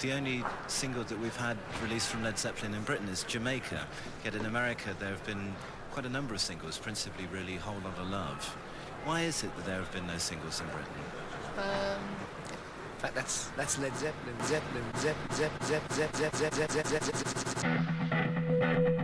The only single that we've had released from Led Zeppelin in Britain is D'yer Mak'er. Yet in America there have been quite a number of singles, principally really Whole Lotta Love. Why is it that there have been no singles in Britain? Um, in fact, that's that's Led Zeppelin, Zeppelin, Zep, Zep, Zep, Zep, Zep, Zep, Zep, Zep, Zep, Zep.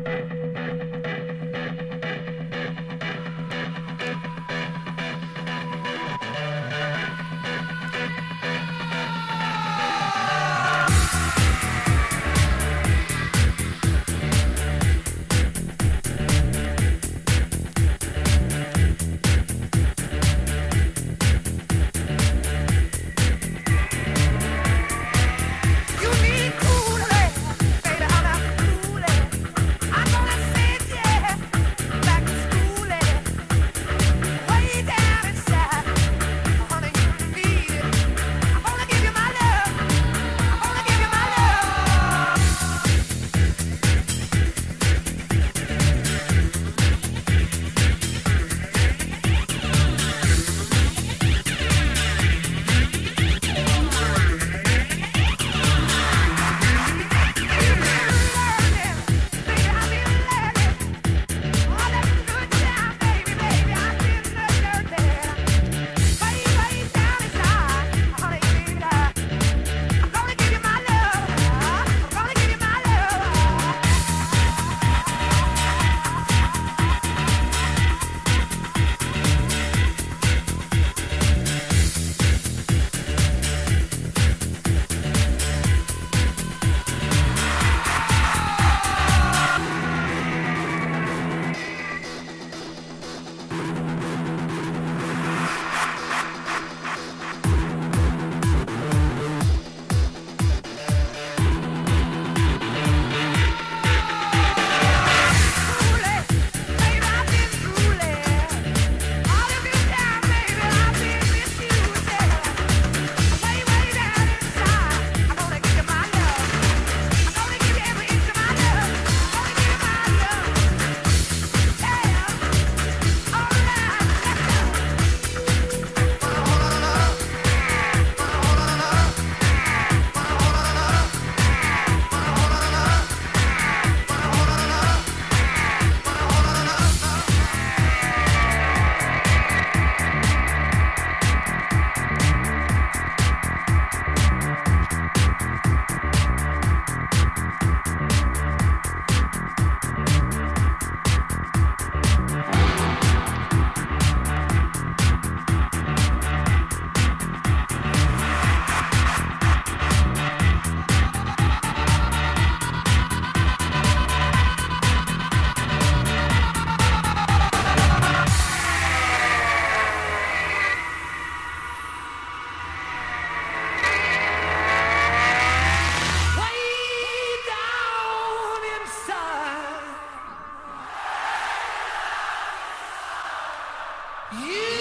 You